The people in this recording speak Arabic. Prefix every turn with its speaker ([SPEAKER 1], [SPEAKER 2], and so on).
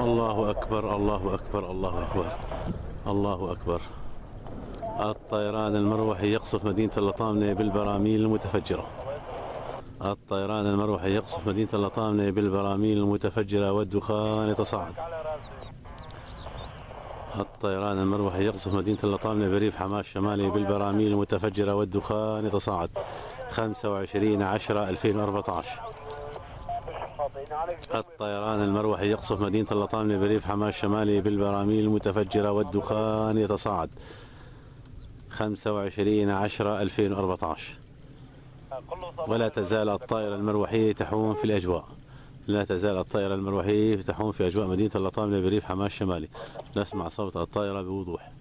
[SPEAKER 1] الله أكبر الله أكبر الله أكبر الله أكبر. الطيران المروحي يقصف مدينة اللطامنة بالبراميل المتفجرة. الطيران المروحي يقصف مدينة اللطامنة بالبراميل المتفجرة والدخان يتصاعد. الطيران المروحي يقصف مدينة اللطامنة بريف حماة الشمالي بالبراميل المتفجرة والدخان يتصاعد. 25 10 2014 الطيران المروحي يقصف مدينة اللطامنة بريف حماة الشمالي بالبراميل المتفجرة والدخان يتصاعد. 25 10 2014 ولا تزال الطائرة المروحية تحوم في الأجواء. لا تزال الطائرة المروحية تحوم في أجواء مدينة اللطامنة بريف حماة الشمالي نسمع صوت الطائرة بوضوح.